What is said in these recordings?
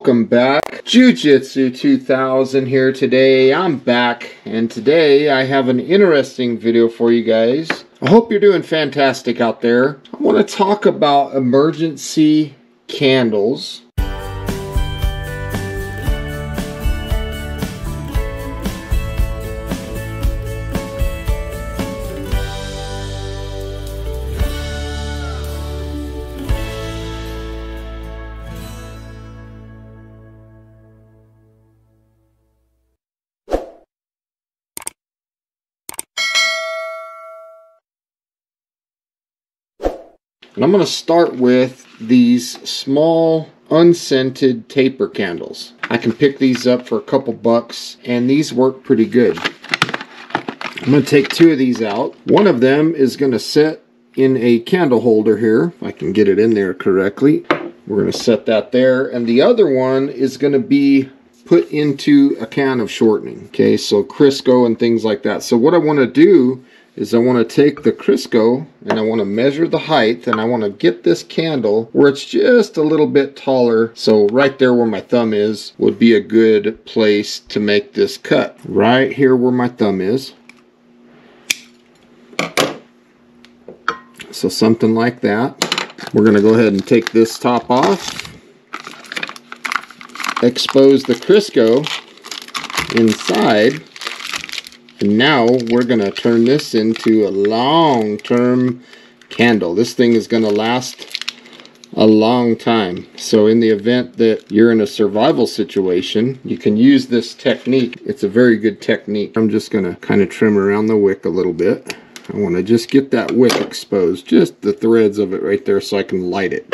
Welcome back. Jiu-Jitsu 2000 here today. I'm back and today I have an interesting video for you guys. I hope you're doing fantastic out there. I want to talk about emergency candles. And I'm going to start with these small unscented taper candles. I can pick these up for a couple bucks and these work pretty good. I'm going to take two of these out. One of them is going to sit in a candle holder here. If I can get it in there correctly. We're going to set that there. And the other one is going to be put into a can of shortening. Okay, so Crisco and things like that. So what I want to do is I want to take the Crisco and I want to measure the height and I want to get this candle where it's just a little bit taller. So right there where my thumb is would be a good place to make this cut. Right here where my thumb is. So something like that. We're going to go ahead and take this top off. Expose the Crisco inside now we're going to turn this into a long-term candle. This thing is going to last a long time. So in the event that you're in a survival situation, you can use this technique. It's a very good technique. I'm just going to kind of trim around the wick a little bit. I want to just get that wick exposed, just the threads of it right there so I can light it.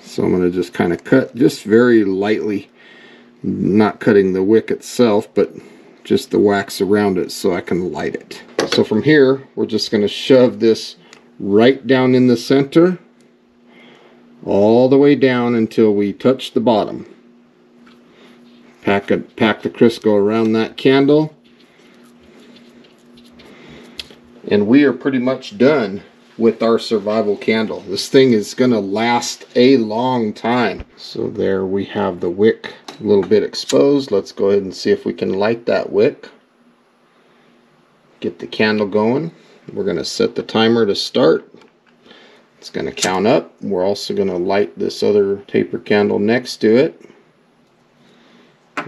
So I'm going to just kind of cut just very lightly, not cutting the wick itself, but just the wax around it so I can light it. So from here, we're just going to shove this right down in the center, all the way down until we touch the bottom. Pack, a, pack the Crisco around that candle. And we are pretty much done with our survival candle. This thing is going to last a long time. So there we have the wick a little bit exposed. Let's go ahead and see if we can light that wick. Get the candle going. We're going to set the timer to start. It's going to count up. We're also going to light this other taper candle next to it.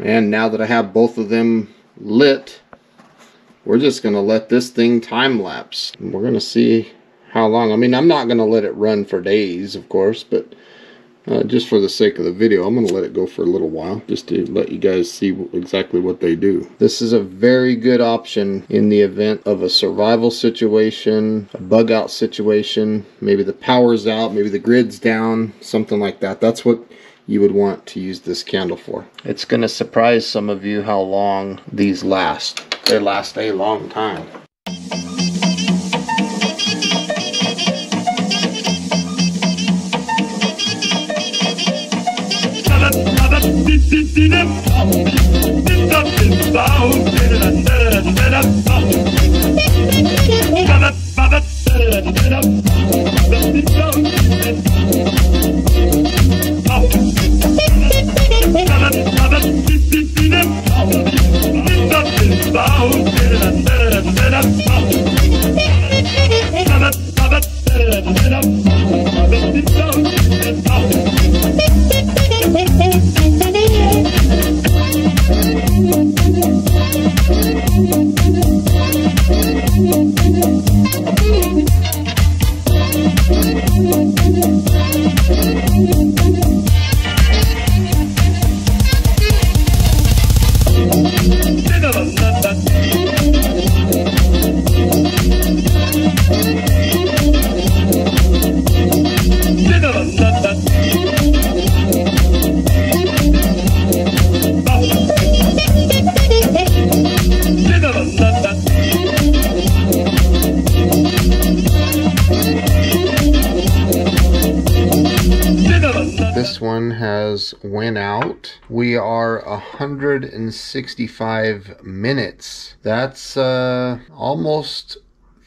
And now that I have both of them lit, we're just going to let this thing time lapse. We're going to see how long. I mean, I'm not going to let it run for days, of course, but uh, just for the sake of the video, I'm going to let it go for a little while just to let you guys see exactly what they do. This is a very good option in the event of a survival situation, a bug out situation, maybe the power's out, maybe the grid's down, something like that. That's what you would want to use this candle for. It's going to surprise some of you how long these last. They last a long time. One went out. We are 165 minutes. That's uh, almost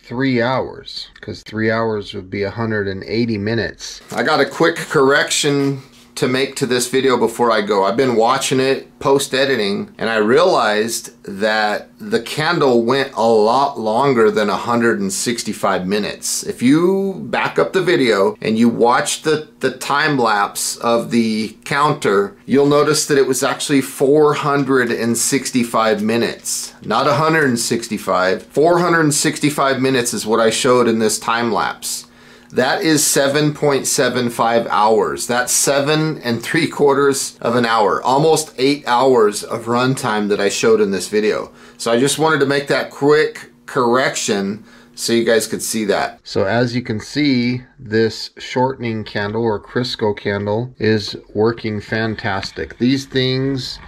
three hours because three hours would be 180 minutes. I got a quick correction to make to this video before I go. I've been watching it post editing and I realized that the candle went a lot longer than 165 minutes. If you back up the video and you watch the, the time lapse of the counter, you'll notice that it was actually 465 minutes, not 165. 465 minutes is what I showed in this time lapse. That is 7.75 hours. That's seven and three quarters of an hour, almost eight hours of runtime that I showed in this video. So I just wanted to make that quick correction so you guys could see that. So as you can see, this shortening candle or Crisco candle is working fantastic. These things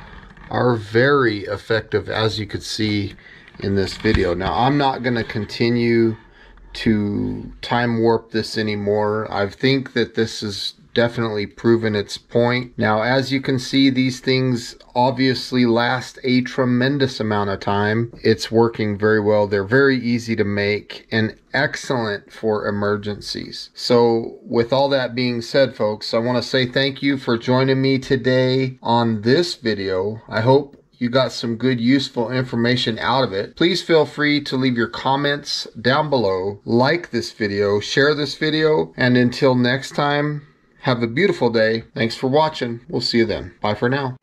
are very effective as you could see in this video. Now I'm not going to continue to time warp this anymore. I think that this is definitely proven its point. Now, as you can see, these things obviously last a tremendous amount of time. It's working very well. They're very easy to make and excellent for emergencies. So, with all that being said, folks, I want to say thank you for joining me today on this video. I hope you got some good useful information out of it. Please feel free to leave your comments down below, like this video, share this video, and until next time, have a beautiful day. Thanks for watching. We'll see you then. Bye for now.